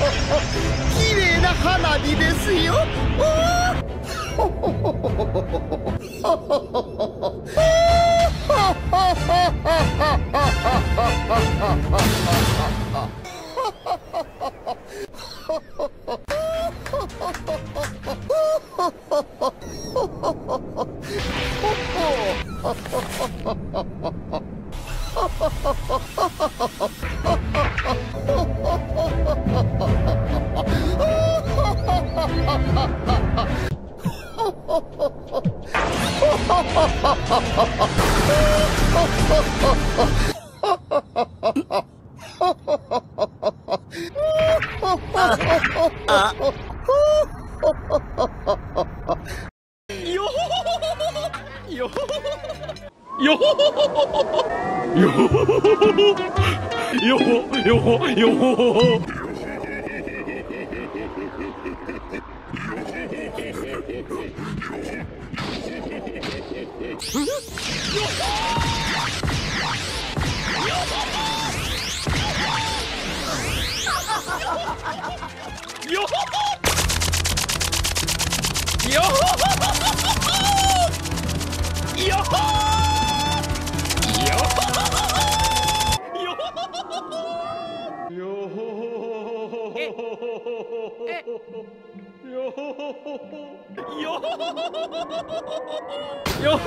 綺麗な花火ですよよほよ。よよよよよよ。